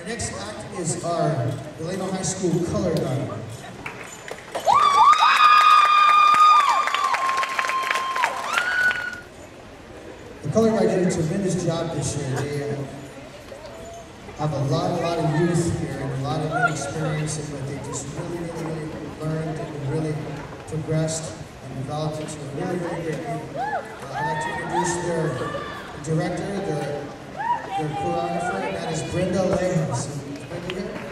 Our next act is our Delano High School color guard. The color guard did a tremendous job this year. They uh, have a lot, a lot of youth here and a lot of new experience, but they just really, really, really learned and really progressed and developed into a really, really great group. Uh, I'd like to introduce their director, their, their choreographer, that is Brenda here?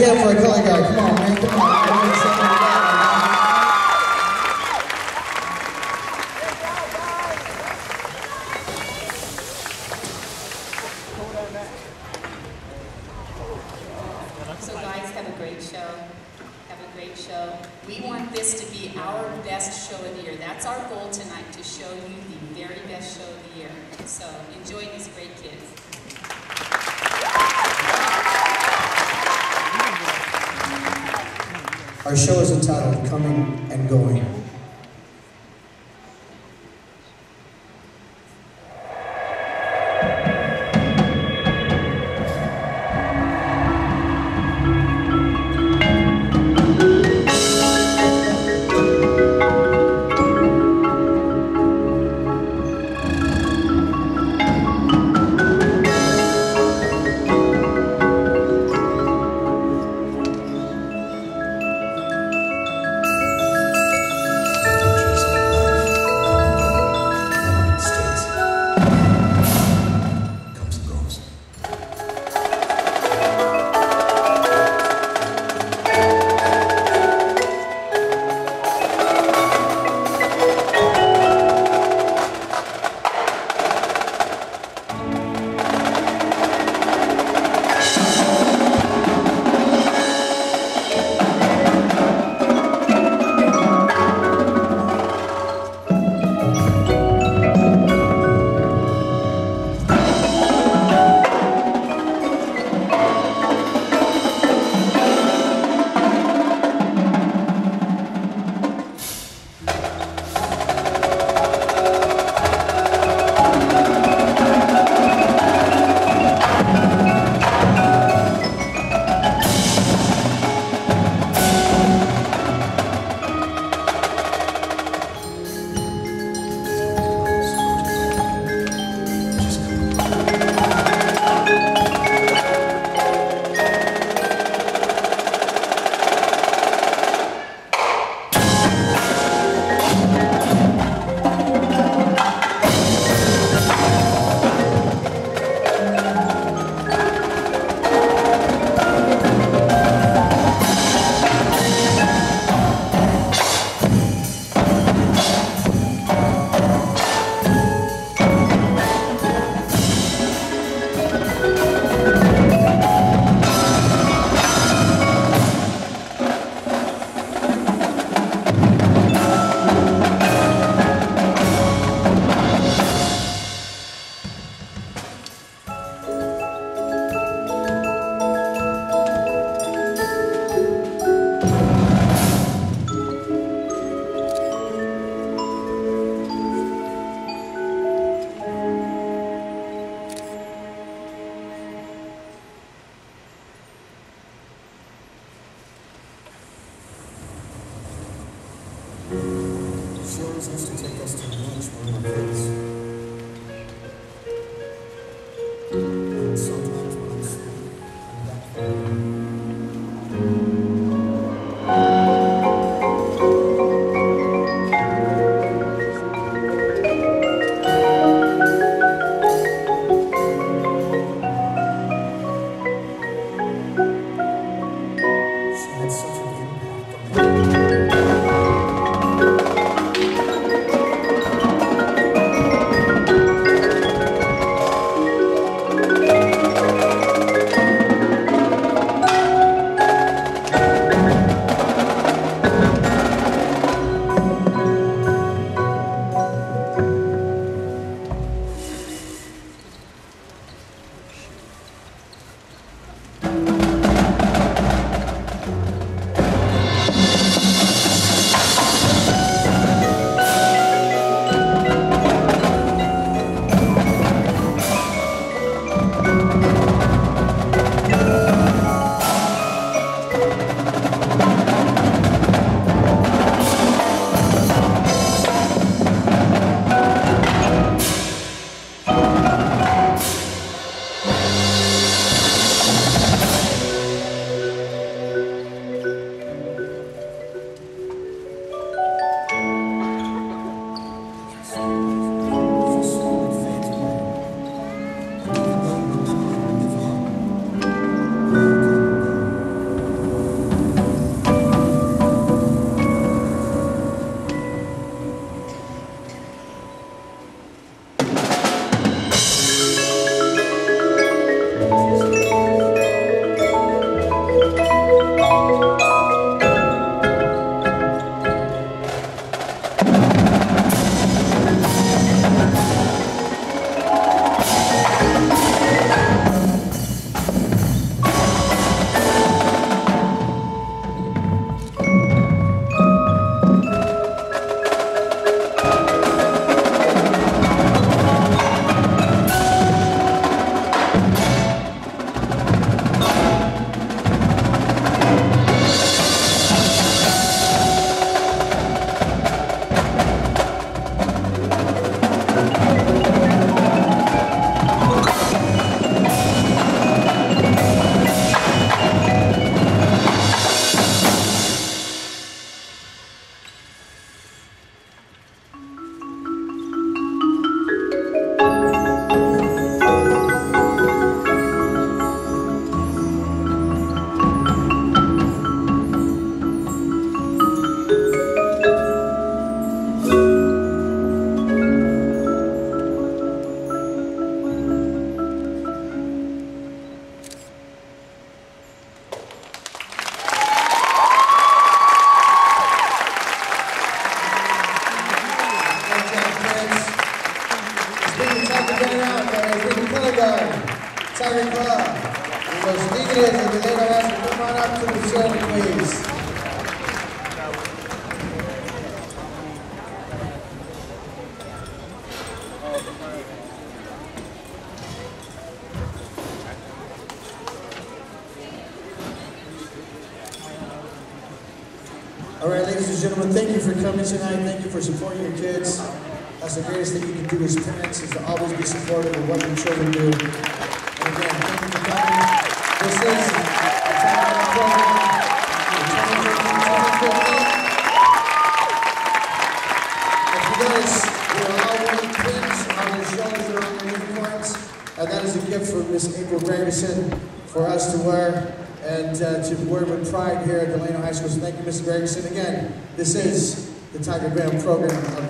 Big for our color guy. Come on, man. Come on. It. So guys, have a great show. Have a great show. We want this to be our best show of the year. That's our goal tonight, to show you the very best show of the year. So enjoy these great kids. Our show is entitled Coming and Going. Right, ladies and gentlemen, thank you for coming tonight. Thank you for supporting your kids. That's the greatest thing you can do as parents is to always be supportive of what your children do. And again, thank you for coming. This is the Tiger program. for 2013-2015. If you notice, we're all wearing pins on their shoulders or on their uniforms, and that is a gift from Miss April Gregerson for us to wear and uh, to wear with pride here at Delano High School. So thank you, Mrs. Gregerson. Again, this is the Tiger Band program